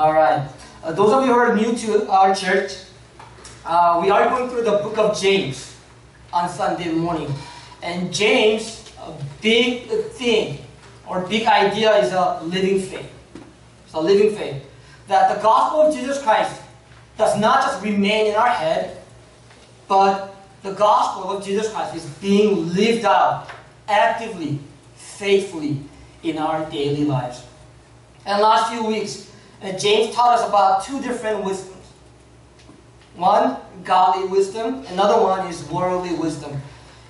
All right. Uh, those of you who are new to our church, uh, we are going through the book of James on Sunday morning. And James, a big thing or big idea is a living faith. It's a living faith. That the gospel of Jesus Christ does not just remain in our head, but the gospel of Jesus Christ is being lived out actively, faithfully in our daily lives. And last few weeks, James taught us about two different wisdoms. One, godly wisdom. Another one is worldly wisdom.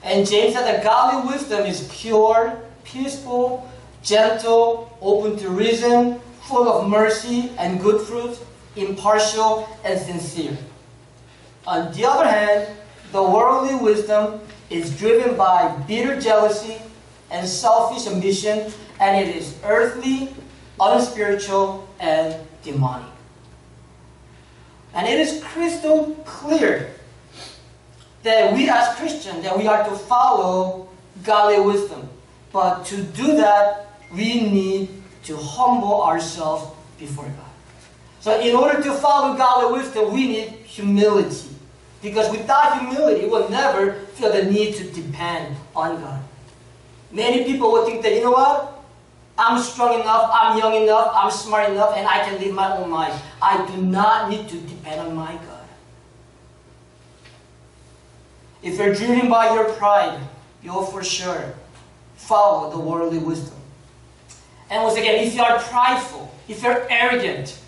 And James said that godly wisdom is pure, peaceful, gentle, open to reason, full of mercy and good fruit, impartial and sincere. On the other hand, the worldly wisdom is driven by bitter jealousy and selfish ambition, and it is earthly, unspiritual, and demonic. And it is crystal clear that we as Christians that we are to follow godly wisdom. But to do that, we need to humble ourselves before God. So in order to follow godly wisdom, we need humility. Because without humility, we'll never feel the need to depend on God. Many people will think that, you know what? I'm strong enough, I'm young enough, I'm smart enough, and I can live my own life. I do not need to depend on my God. If you're driven by your pride, you'll for sure follow the worldly wisdom. And once again, if you are prideful, if you're arrogant,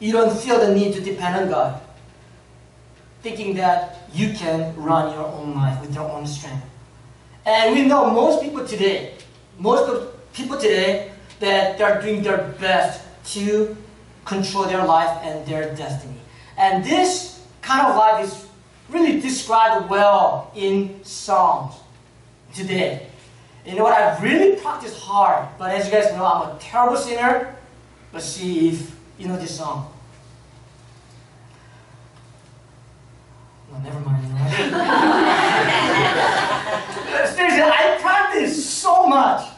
you don't feel the need to depend on God, thinking that you can run your own life with your own strength. And we know most people today, most of people today, that they're doing their best to control their life and their destiny. And this kind of life is really described well in Psalms today. You know what? I've really practiced hard, but as you guys know, I'm a terrible singer. Let's see if you know this song. No, never mind. Seriously, I practiced so much.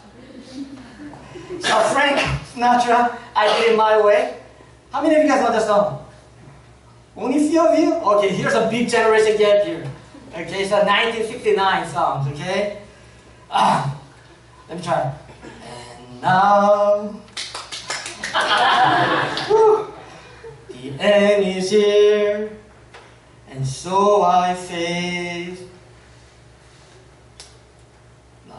So Frank Sinatra, I did it my way. How many of you guys know that song? Only few of you? Okay, here's a big generation gap here. Okay, it's a 1959 song, okay? Ah, let me try. And now, the end is here, and so I face.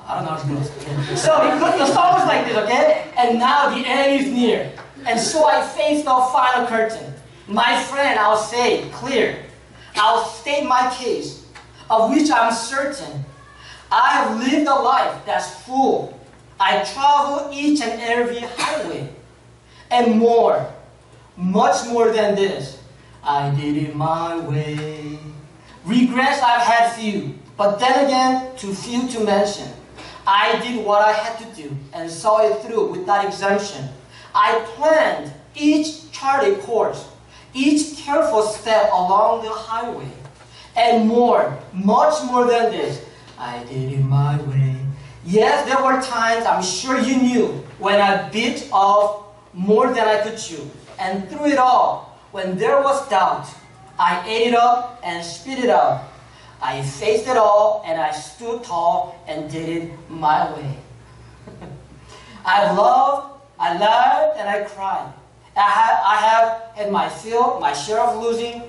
I don't know how it goes. So the song like this, okay? And now the end is near, and so I face the final curtain. My friend, I'll say clear. I'll state my case, of which I'm certain. I have lived a life that's full. I travel each and every highway. And more, much more than this. I did it my way. Regrets I've had few, but then again, too few to mention. I did what I had to do and saw it through without exemption. I planned each charted course each careful step along the highway. And more, much more than this, I did it my way. Yes, there were times I'm sure you knew when I bit off more than I could chew. And through it all, when there was doubt, I ate it up and spit it out. I faced it all and I stood tall and did it my way. I loved, I laughed, and I cried. I have, I have had my fill, my share of losing,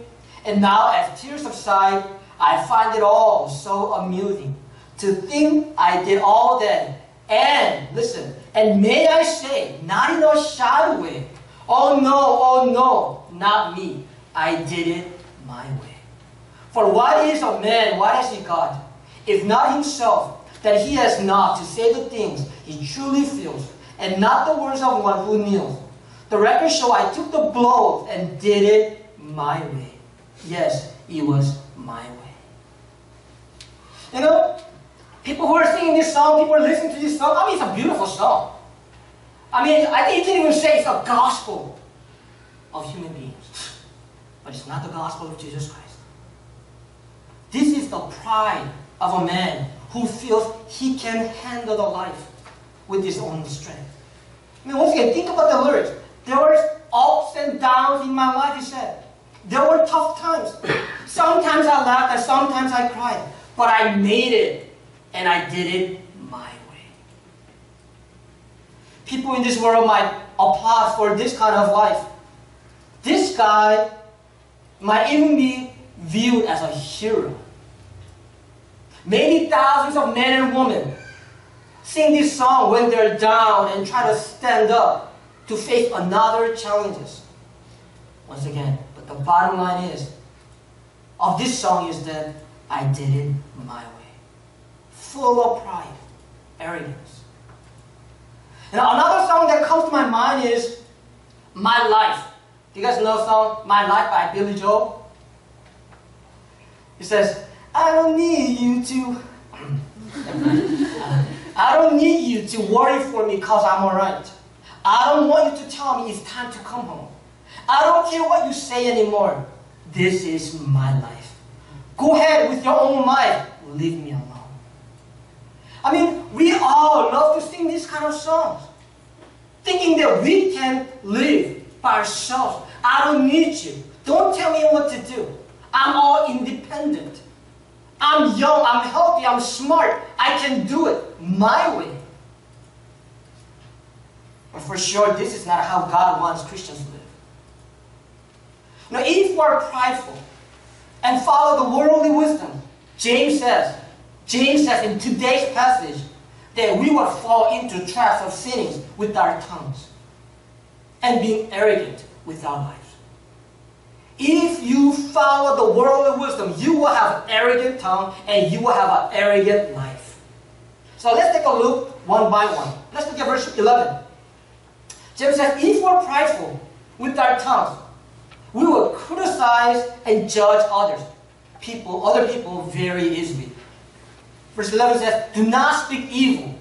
and now as tears subside, I find it all so amusing to think I did all that. And listen, and may I say, not in a shy way, oh no, oh no, not me. I did it my way. For what is a man, what has he got? If not himself, that he has not to say the things he truly feels, and not the words of one who kneels. The records show I took the blow and did it my way. Yes, it was my way. You know, people who are singing this song, people are listening to this song, I mean, it's a beautiful song. I mean, I think you can even say it's a gospel of human beings. But it's not the gospel of Jesus Christ. The pride of a man who feels he can handle the life with his own strength. I mean, once again, think about the lyrics. There were ups and downs in my life, he said. There were tough times. Sometimes I laughed and sometimes I cried. But I made it and I did it my way. People in this world might applaud for this kind of life. This guy might even be viewed as a hero. Maybe thousands of men and women sing this song when they're down and try to stand up to face another challenges. Once again, but the bottom line is of this song is that I did it my way. Full of pride, arrogance. And another song that comes to my mind is My Life. Do you guys know the song My Life by Billy Joel? He says, I don't need you to I don't need you to worry for me because I'm alright. I don't want you to tell me it's time to come home. I don't care what you say anymore. This is my life. Go ahead with your own life. Leave me alone. I mean, we all love to sing these kind of songs, thinking that we can live by ourselves. I don't need you. Don't tell me what to do. I'm all independent. I'm young, I'm healthy, I'm smart. I can do it my way. But for sure, this is not how God wants Christians to live. Now, if we're prideful and follow the worldly wisdom, James says, James says in today's passage that we will fall into traps of sinning with our tongues and being arrogant with our lives. If you follow the worldly wisdom, you will have an arrogant tongue and you will have an arrogant life. So let's take a look one by one. Let's look at verse 11. James says, if we're prideful with our tongues, we will criticize and judge others, people, other people very easily. Verse 11 says, do not speak evil.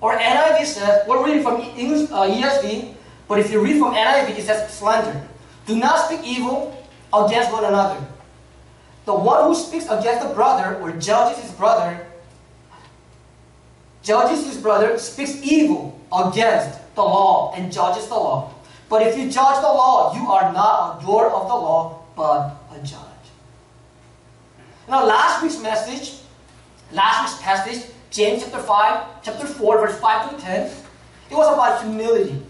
Or NIV says, we're reading from English, uh, ESV, but if you read from NIV, it says slander. Do not speak evil against one another. The one who speaks against a brother or judges his brother, judges his brother, speaks evil against the law and judges the law. But if you judge the law, you are not a doer of the law, but a judge. Now, last week's message, last week's passage, James chapter 5, chapter 4, verse 5 to 10, it was about humility.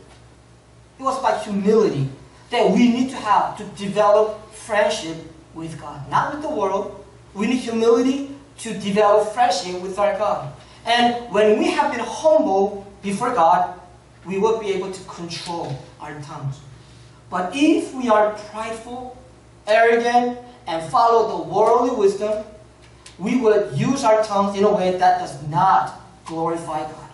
It was about humility that we need to have to develop friendship with God, not with the world. We need humility to develop friendship with our God. And when we have been humble before God, we will be able to control our tongues. But if we are prideful, arrogant, and follow the worldly wisdom, we will use our tongues in a way that does not glorify God.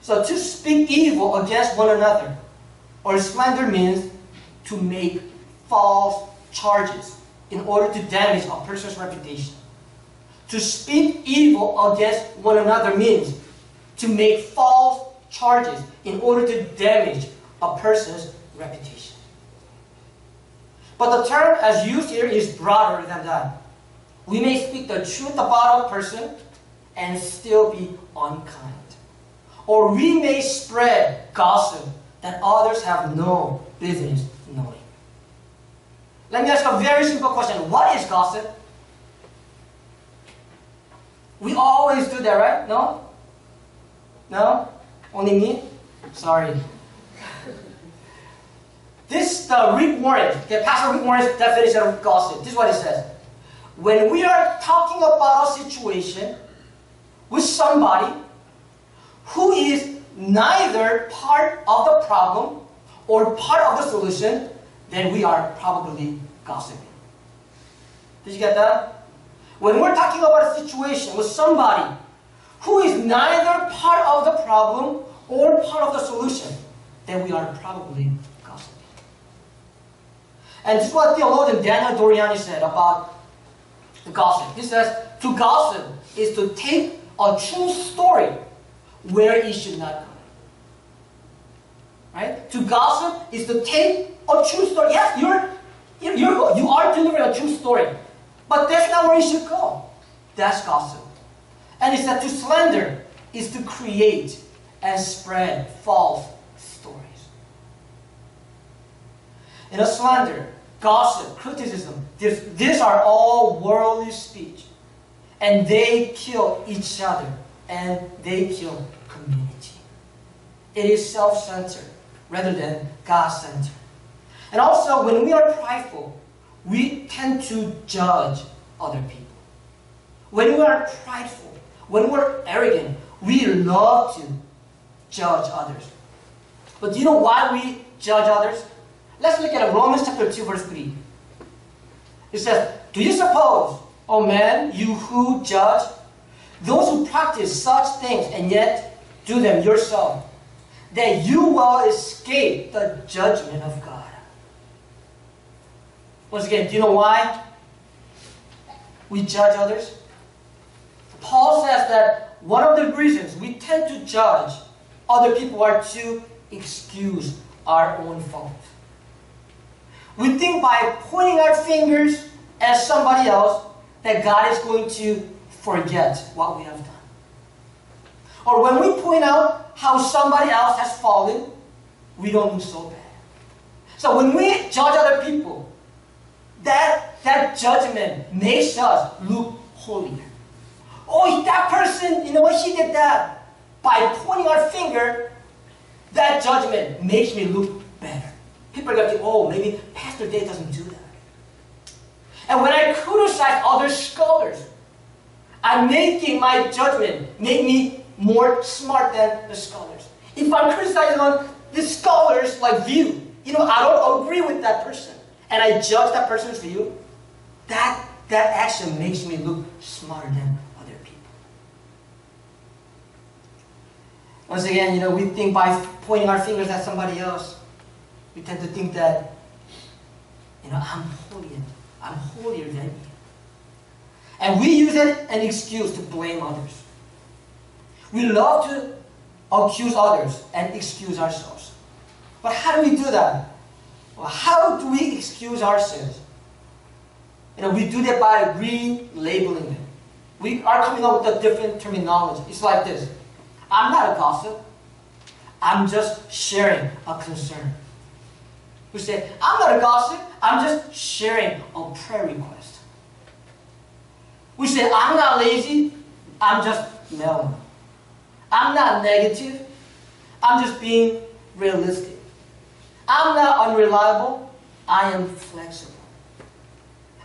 So to speak evil against one another or slander means to make false charges in order to damage a person's reputation. To speak evil against one another means to make false charges in order to damage a person's reputation. But the term as used here is broader than that. We may speak the truth about a person and still be unkind. Or we may spread gossip that others have no business. Let me ask a very simple question. What is gossip? We always do that, right? No? No? Only me? Sorry. This is the Rick Warren, okay, Pastor Rick Warren's definition of gossip. This is what it says. When we are talking about a situation with somebody who is neither part of the problem or part of the solution, then we are probably gossiping. Did you get that? When we're talking about a situation with somebody who is neither part of the problem or part of the solution, then we are probably gossiping. And this is what theologian Daniel Doriani said about the gossip. He says, to gossip is to take a true story where it should not go. Right? To gossip is to take a true story. Yes, you're, you're, you're, you are delivering a true story. But that's not where it should go. That's gossip. And he said to slander is to create and spread false stories. You a slander, gossip, criticism, this, these are all worldly speech. And they kill each other and they kill community. It is self centered rather than God centered. And also, when we are prideful, we tend to judge other people. When we are prideful, when we're arrogant, we love to judge others. But do you know why we judge others? Let's look at Romans chapter 2, verse 3. It says, Do you suppose, O man, you who judge, those who practice such things and yet do them yourself, that you will escape the judgment of God? Once again, do you know why we judge others? Paul says that one of the reasons we tend to judge other people are to excuse our own fault. We think by pointing our fingers at somebody else that God is going to forget what we have done. Or when we point out how somebody else has fallen, we don't look so bad. So when we judge other people, that, that judgment makes us look holier. Oh, that person, you know what, he did that. By pointing our finger, that judgment makes me look better. People are going to think, oh, maybe Pastor Dave doesn't do that. And when I criticize other scholars, I'm making my judgment make me more smart than the scholars. If I'm criticizing on the scholars' like view, you know, I don't agree with that person, and I judge that person's view, that that action makes me look smarter than other people. Once again, you know, we think by pointing our fingers at somebody else, we tend to think that, you know, I'm holier. I'm holier than you. And we use it an excuse to blame others. We love to accuse others and excuse ourselves. But how do we do that? Well, how do we excuse ourselves? You know, we do that by relabeling them. We are coming up with a different terminology. It's like this. I'm not a gossip. I'm just sharing a concern. We say, I'm not a gossip. I'm just sharing a prayer request. We say, I'm not lazy. I'm just mellow. I'm not negative. I'm just being realistic. I'm not unreliable. I am flexible.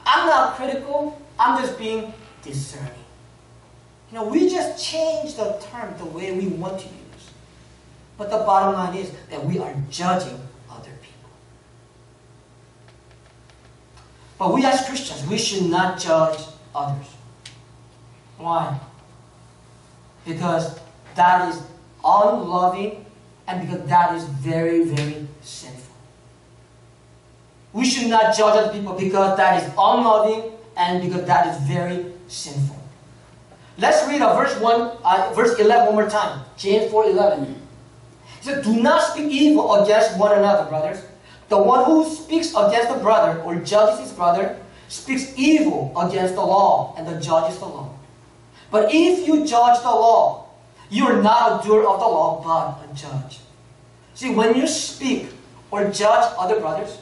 I'm not critical. I'm just being discerning. You know, we just change the term the way we want to use. But the bottom line is that we are judging other people. But we as Christians, we should not judge others. Why? Because that is unloving and because that is very, very sinful. We should not judge other people because that is unloving and because that is very sinful. Let's read a verse 1, uh, verse 11 one more time. James 4 11. He said, Do not speak evil against one another, brothers. The one who speaks against a brother or judges his brother speaks evil against the law and the judges the law. But if you judge the law, you are not a doer of the law, but a judge. See, when you speak or judge other brothers,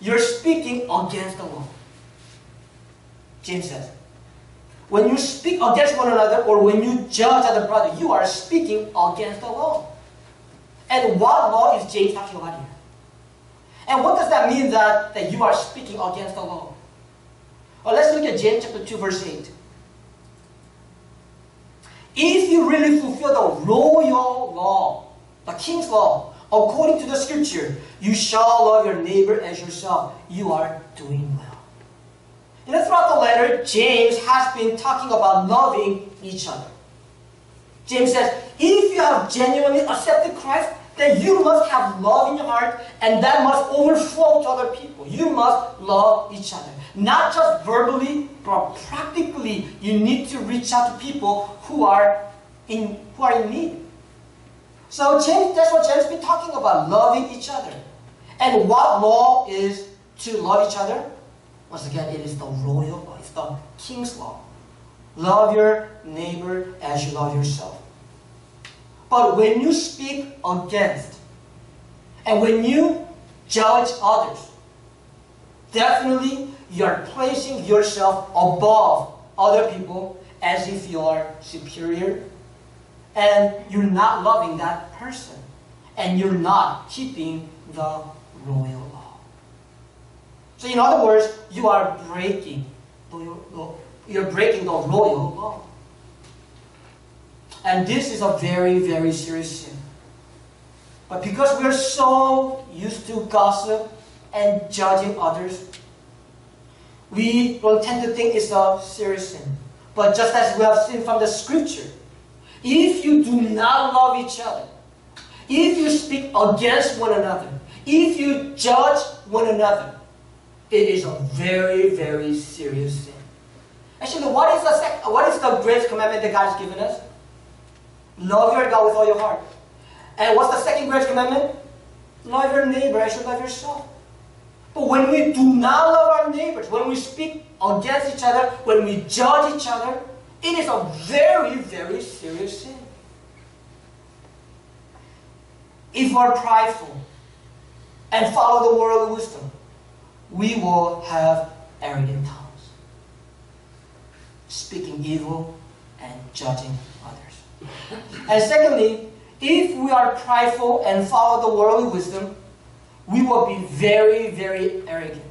you're speaking against the law. James says, when you speak against one another or when you judge other brother, you are speaking against the law. And what law is James talking about here? And what does that mean that, that you are speaking against the law? Well, let's look at James chapter 2, verse 8. If you really fulfill the royal law, the king's law, according to the scripture, you shall love your neighbor as yourself. You are doing well. Know, throughout the letter, James has been talking about loving each other. James says, if you have genuinely accepted Christ, then you must have love in your heart, and that must overflow to other people. You must love each other. Not just verbally, but practically, you need to reach out to people who are in, who are in need. So James, that's what James has been talking about, loving each other. And what law is to love each other? Once again, it is the royal law, it's the king's law. Love your neighbor as you love yourself. But when you speak against, and when you judge others, definitely you're placing yourself above other people as if you are superior. And you're not loving that person. And you're not keeping the royal law. So in other words, you are breaking the, you're breaking the royal law. And this is a very, very serious sin. But because we're so used to gossip and judging others, we don't tend to think it's a serious sin. But just as we have seen from the scripture, if you do not love each other, if you speak against one another, if you judge one another, it is a very, very serious sin. Actually, what is the sec- what is the greatest commandment that God has given us? Love your God with all your heart. And what's the second greatest commandment? Love your neighbor as you love yourself. But when we do not love our neighbors, when we speak against each other, when we judge each other, it is a very, very serious sin. If we're prideful and follow the worldly wisdom, we will have arrogant tongues, speaking evil and judging others. And secondly, if we are prideful and follow the worldly wisdom, we will be very, very arrogant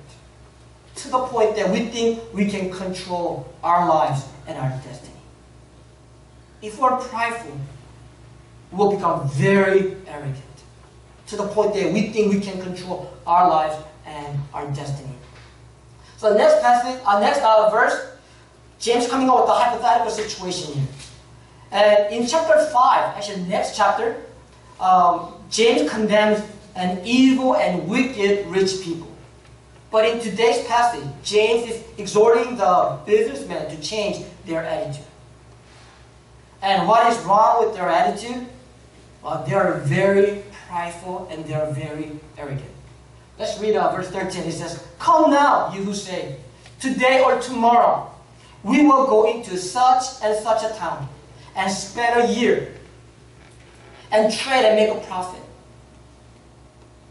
to the point that we think we can control our lives and our destiny. If we're prideful, we'll become very arrogant to the point that we think we can control our lives and our destiny. So next passage, our next uh, verse, James coming up with a hypothetical situation here. And in chapter 5, actually next chapter, um, James condemns an evil and wicked rich people. But in today's passage, James is exhorting the businessmen to change their attitude. And what is wrong with their attitude? Well, they are very prideful and they are very arrogant. Let's read uh, verse 13. It says, Come now, you who say, Today or tomorrow, we will go into such and such a town and spend a year and trade and make a profit.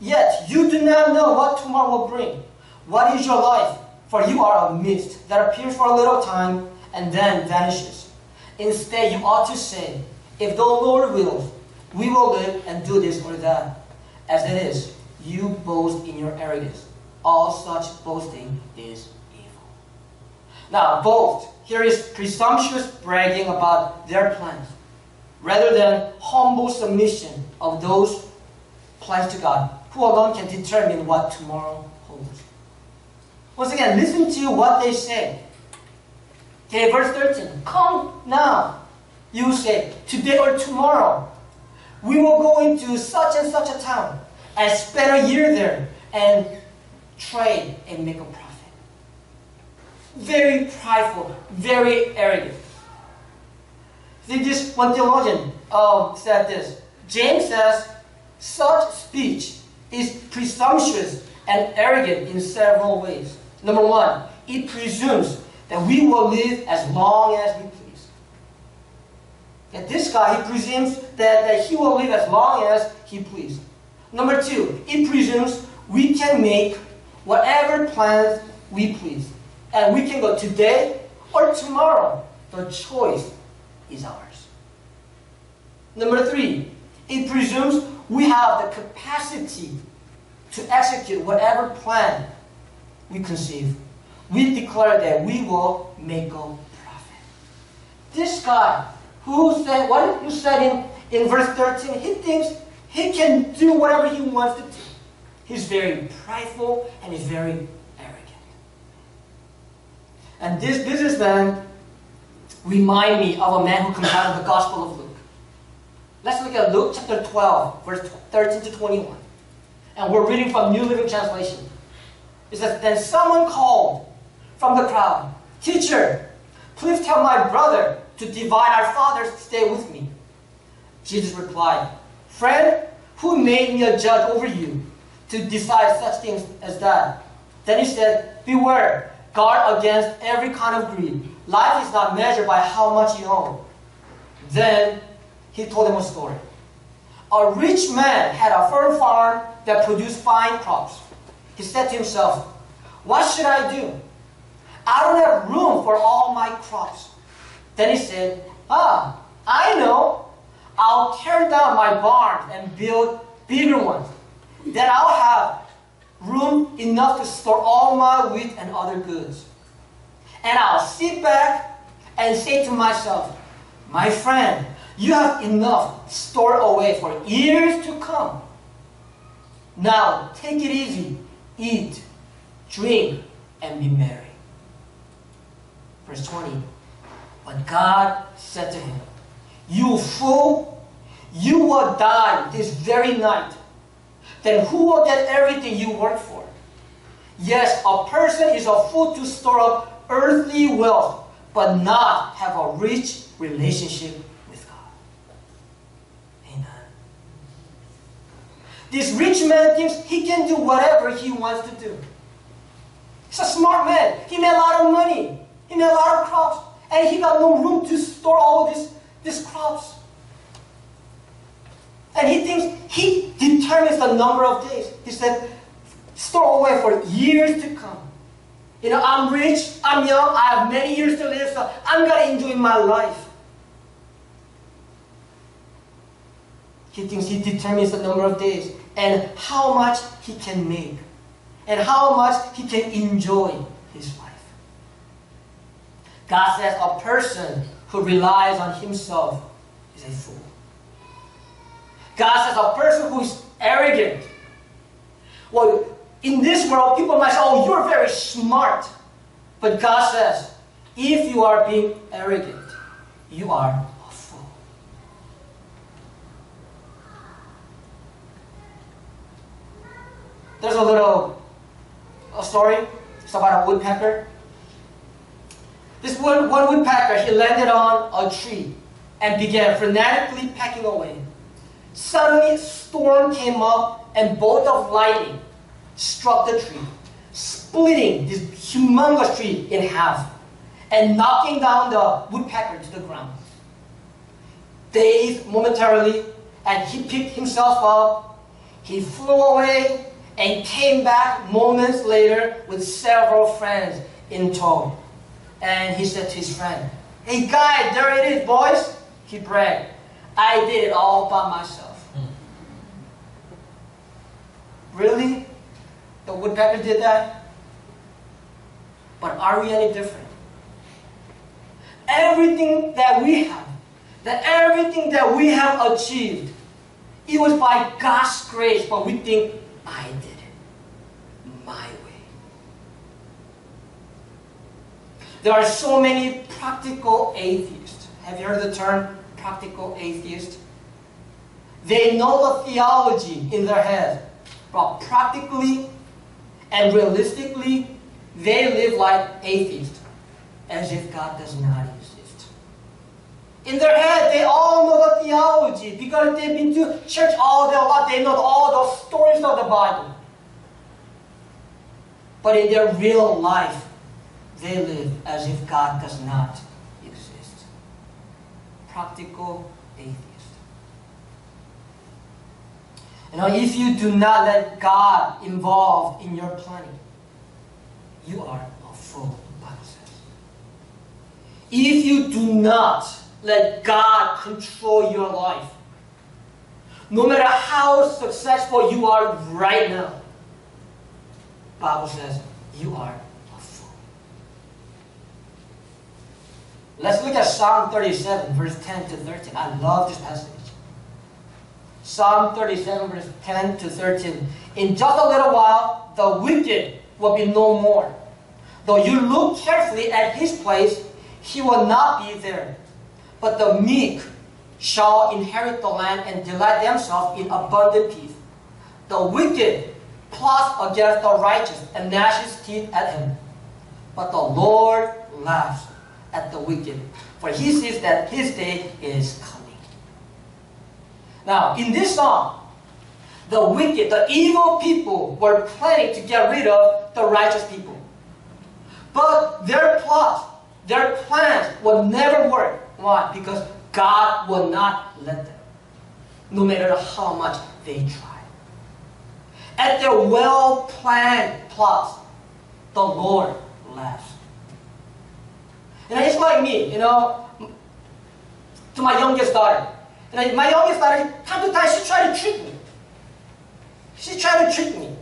Yet you do not know what tomorrow will bring. What is your life? For you are a mist that appears for a little time and then vanishes. Instead, you ought to say, If the Lord wills, we will live and do this or that. As it is, you boast in your arrogance. All such boasting is evil. Now, boast here is presumptuous bragging about their plans, rather than humble submission of those plans to God, who alone can determine what tomorrow holds. Once again, listen to what they say. Okay, verse 13. Come now, you say, today or tomorrow, we will go into such and such a town and spend a year there and trade and make a profit. Very prideful, very arrogant. See, this one theologian uh, said this. James says, such speech is presumptuous and arrogant in several ways. Number one, it presumes that we will live as long as we please. And this guy, he presumes that, that he will live as long as he please. Number two, it presumes we can make whatever plans we please. And we can go today or tomorrow. The choice is ours. Number three, it presumes we have the capacity to execute whatever plan we conceive. We declare that we will make a profit. This guy who said what you said in, in verse 13, he thinks he can do whatever he wants to do. He's very prideful and he's very arrogant. And this businessman remind me of a man who comes out of the Gospel of Luke. Let's look at Luke chapter 12, verse 13 to 21. And we're reading from New Living Translation. It says, Then someone called from the crowd, Teacher, please tell my brother to divide our father's stay with me. Jesus replied, Friend, who made me a judge over you to decide such things as that? Then he said, Beware, guard against every kind of greed. Life is not measured by how much you own. Then he told him a story. A rich man had a fertile farm that produced fine crops. He said to himself, What should I do? I don't have room for all my crops. Then he said, Ah, I know. I'll tear down my barns and build bigger ones. Then I'll have room enough to store all my wheat and other goods. And I'll sit back and say to myself, My friend, you have enough stored away for years to come. Now take it easy, eat, drink, and be merry. Verse 20. But God said to him, You fool, you will die this very night. Then who will get everything you work for? Yes, a person is a fool to store up earthly wealth, but not have a rich relationship with God. Amen. This rich man thinks he can do whatever he wants to do. He's a smart man. He made a lot of money. He made a lot of crops. And he got no room to store all these, these crops. And he thinks he determines the number of days. He said, store away for years to come. You know, I'm rich, I'm young, I have many years to live, so I'm going to enjoy my life. He thinks he determines the number of days and how much he can make and how much he can enjoy his life. God says a person who relies on himself is a fool. God says a person who is arrogant. Well, in this world, people might say, oh, you're very smart. But God says, if you are being arrogant, you are a fool. There's a little a story. It's about a woodpecker. This one, one woodpecker, he landed on a tree and began frenetically pecking away. Suddenly, a storm came up and bolt of lightning struck the tree, splitting this humongous tree in half and knocking down the woodpecker to the ground. Dazed momentarily, and he picked himself up. He flew away and came back moments later with several friends in tow. And he said to his friend, Hey guy, there it is, boys. He bragged, I did it all by myself. Hmm. Really? The woodpecker did that? But are we any different? Everything that we have, that everything that we have achieved, it was by God's grace, but we think, I did it my way. There are so many practical atheists. Have you heard the term practical atheist? They know the theology in their head, but practically and realistically, they live like atheists, as if God does not exist. In their head, they all know the theology because they've been to church all their life. They know all the stories of the Bible. But in their real life, they live as if God does not exist. Practical atheist. You know, if you do not let God involved in your planning, you are a fool, Bible says. If you do not let God control your life, no matter how successful you are right now, Bible says you are a fool. Let's look at Psalm 37, verse 10 to 13. I love this passage. Psalm 37, verse 10 to 13. In just a little while, the wicked will be no more. Though you look carefully at his place, he will not be there. But the meek shall inherit the land and delight themselves in abundant peace. The wicked plots against the righteous and gnashes teeth at him. But the Lord laughs at the wicked, for he sees that his day is coming. Now, in this song, the wicked, the evil people were planning to get rid of the righteous people. But their plot, their plans would never work. Why? Because God will not let them, no matter how much they try. at their well-planned plots, the Lord laughs. And it's like me, you know, to my youngest daughter. And my youngest daughter, time to time, she tried to trick me. She tried to trick me.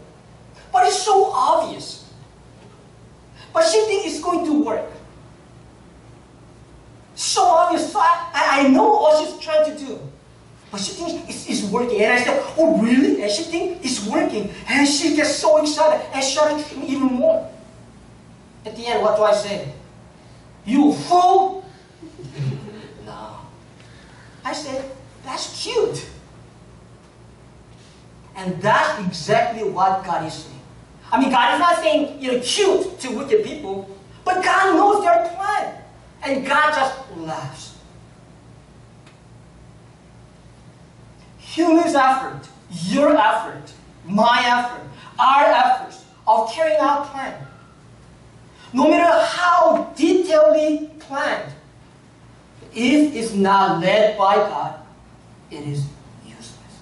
But it's so obvious. But she thinks it's going to work. So obvious. So I, I know what she's trying to do. But she thinks it's, it's working. And I said, oh, really? And she thinks it's working. And she gets so excited and she started treating me even more. At the end, what do I say? You fool! no. I said, that's cute. And that's exactly what God is saying. I mean, God is not saying you're cute to wicked people, but God knows their plan. And God just laughs. Human's effort, your effort, my effort, our efforts of carrying out plan, no matter how detailedly planned, if it's not led by God, it is useless.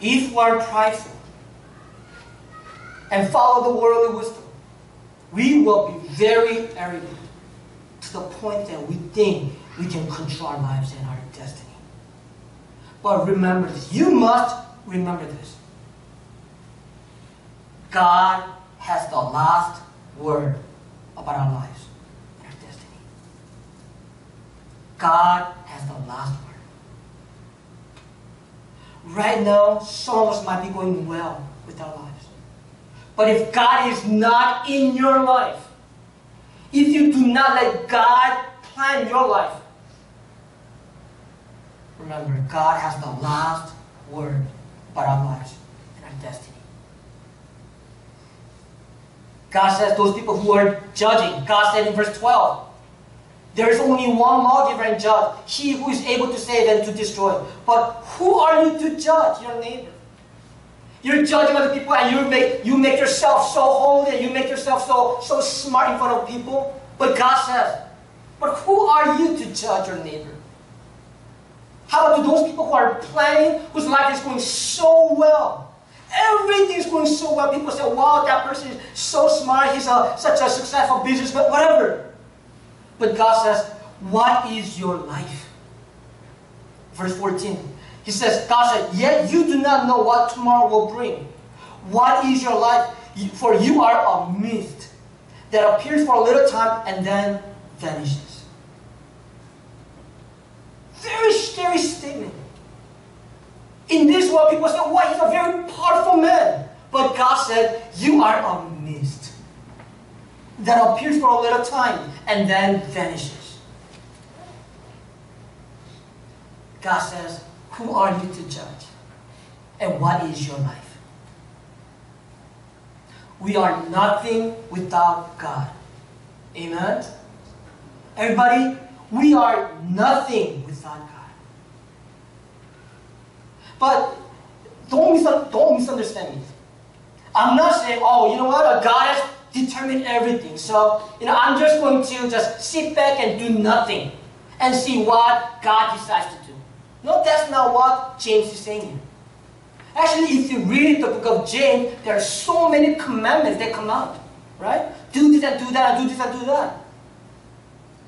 If we are prideful and follow the worldly wisdom, we will be very arrogant to the point that we think we can control our lives and our destiny. But remember this. You must remember this. God has the last word about our lives and our destiny. God has the last word. Right now, of us might be going well with our lives. But if God is not in your life, if you do not let God plan your life, remember, God has the last word about our lives and our destiny. God says those people who are judging, God said in verse 12, there is only one lawgiver and judge, he who is able to save and to destroy. But who are you to judge your neighbor? You're judging other people and you make, you make yourself so holy and you make yourself so, so smart in front of people. But God says, but who are you to judge your neighbor? How about those people who are planning, whose life is going so well? Everything is going so well. People say, wow, that person is so smart. He's a, such a successful businessman, whatever. But God says, what is your life? Verse 14. He says, God said, yet you do not know what tomorrow will bring. What is your life? For you are a mist that appears for a little time and then vanishes. Very scary statement. In this world, people say, well, he's a very powerful man. But God said, you are a mist that appears for a little time and then vanishes. God says, who are you to judge? And what is your life? We are nothing without God. Amen? Everybody, we are nothing without God. But don't, mis- don't misunderstand me. I'm not saying, oh, you know what, God has determined everything. So, you know, I'm just going to just sit back and do nothing and see what God decides to do. No, that's not what James is saying here. Actually, if you read the book of James, there are so many commandments that come out. Right? Do this and do that, and do this and do that.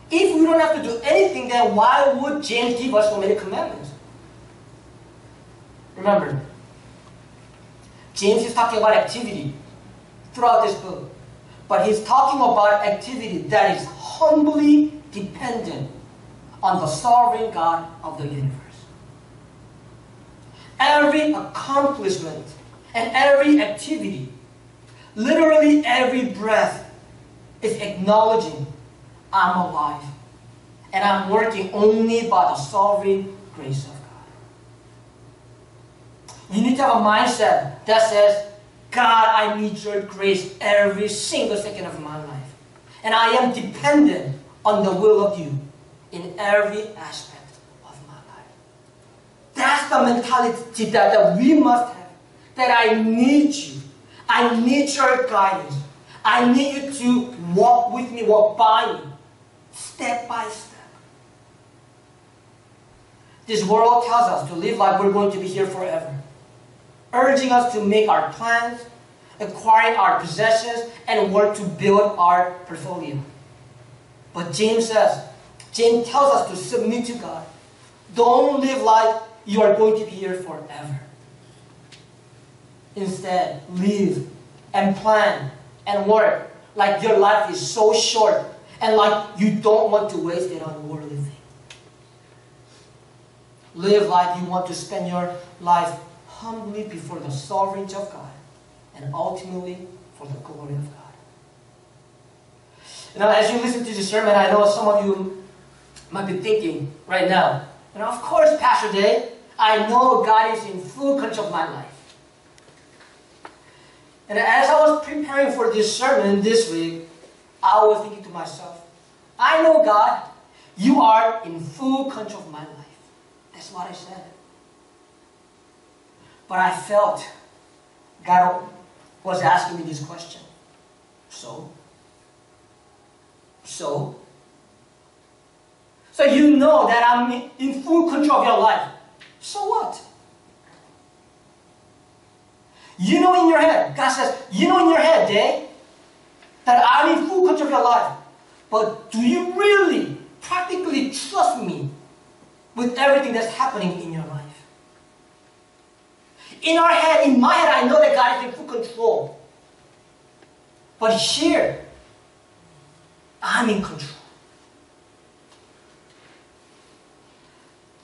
If we don't have to do anything, then why would James give us so many commandments? Remember, James is talking about activity throughout this book. But he's talking about activity that is humbly dependent on the sovereign God of the universe. Every accomplishment and every activity, literally every breath, is acknowledging I'm alive and I'm working only by the sovereign grace of. You need to have a mindset that says, God, I need your grace every single second of my life. And I am dependent on the will of you in every aspect. Of my life. That's the mentality that, that we must have. That I need you. I need your guidance. I need you to walk with me, walk by me, step by step. This world tells us to live like we're going to be here forever, urging us to make our plans, acquire our possessions, and work to build our portfolio. But James says, James tells us to submit to God. Don't live like you are going to be here forever. Instead, live and plan and work like your life is so short and like you don't want to waste it on worldly things. Live like you want to spend your life humbly before the sovereignty of God and ultimately for the glory of God. Now, as you listen to this sermon, I know some of you might be thinking right now, and of course, Pastor Dae, I know God is in full control of my life. And as I was preparing for this sermon this week, I was thinking to myself, I know God, you are in full control of my life. That's what I said. But I felt God was asking me this question. So? So? So you know that I'm in full control of your life. So what? You know in your head, God says, you know in your head, Dae, that I'm in full control of your life. But do you really practically trust me with everything that's happening in your life? In our head, in my head, I know that God is in full control. But here, I'm in control.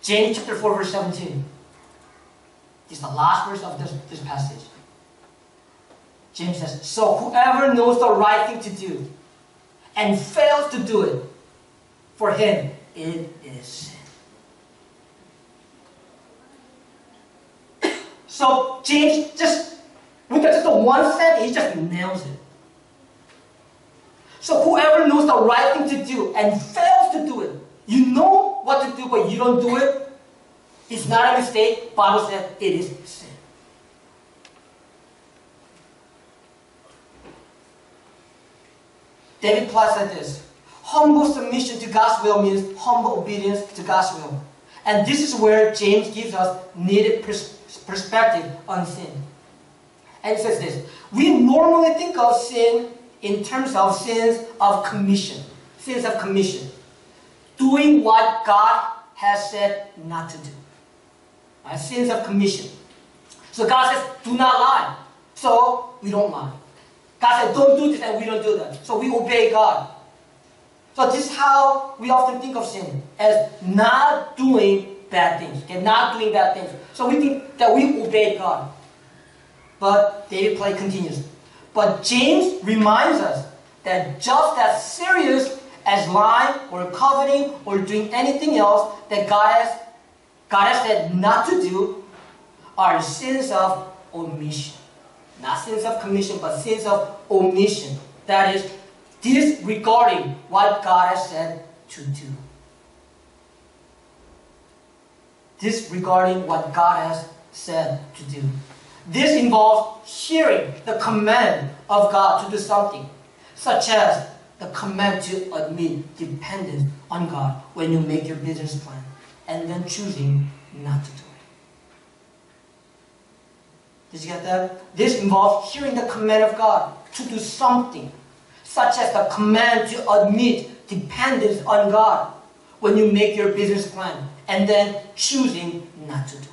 James chapter 4, verse 17 is the last verse of this, this passage. James says, So whoever knows the right thing to do and fails to do it, for him it is sin. So James just, with just the one sentence, he just nails it. So whoever knows the right thing to do and fails to do it, you know what to do, but you don't do it, it's not a mistake. Bible says it is sin. David Platt said this Humble submission to God's will means humble obedience to God's will. And this is where James gives us needed pers perspective on sin. And it says this We normally think of sin in terms of sins of commission, sins of commission, doing what God has said not to do. Right? Sins of commission. So God says, do not lie. So we don't lie. God said, don't do this, and we don't do that. So we obey God. So this is how we often think of sin, as not doing bad things. They're not doing bad things. So we think that we obey God. But David Platt continues. But James reminds us that just as serious as lying or coveting or doing anything else that God has, God has said not to do are sins of omission. Not sins of commission, but sins of omission. That is, disregarding what God has said to do. Disregarding what God has said to do. This involves hearing the command of God to do something, such as the command to admit dependence on God when you make your business plan, and then choosing not to do it. Did you get that? This involves hearing the command of God to do something, such as the command to admit dependence on God when you make your business plan, and then choosing not to do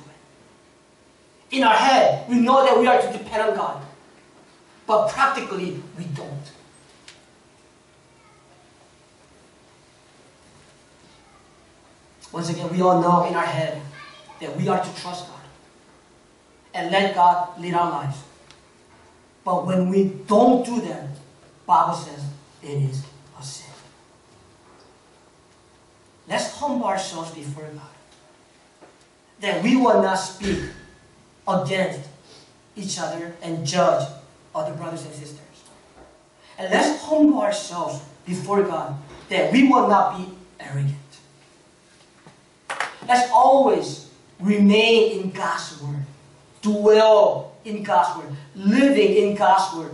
it. In our head, we know that we are to depend on God, but practically, we don't. Once again, we all know in our head that we are to trust God and let God lead our lives. But when we don't do that, Bible says it is a sin. Let's humble ourselves before God. That we will not speak against each other and judge other brothers and sisters. And let's humble ourselves before God that we will not be arrogant. Let's always remain in God's Word dwell in God's Word, living in God's Word.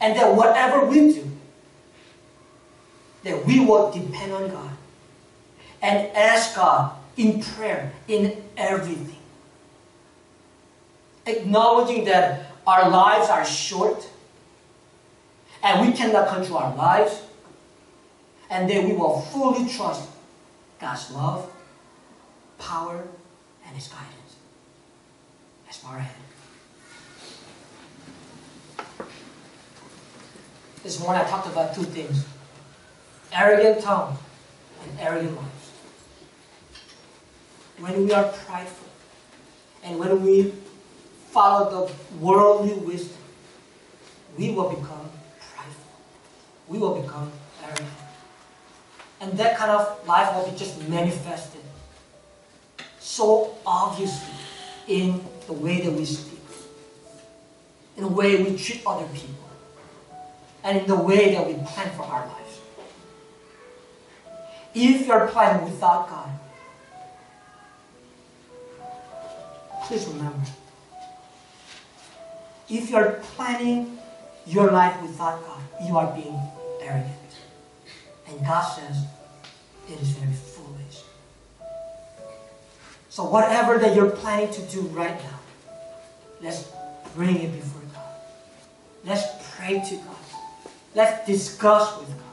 And that whatever we do, that we will depend on God and ask God in prayer, in everything. Acknowledging that our lives are short and we cannot control our lives, and then we will fully trust God's love, power, and His guidance. As far ahead. This morning I talked about two things arrogant tongue and arrogant lives. When we are prideful and when we follow the worldly wisdom, we will become prideful. We will become arrogant. And that kind of life will be just manifested so obviously in the way that we speak, in the way we treat other people, and in the way that we plan for our lives. If you're planning without God, please remember if you're planning your life without God, you are being arrogant. And God says it is very foolish. So, whatever that you're planning to do right now, let's bring it before God. Let's pray to God. Let's discuss with God.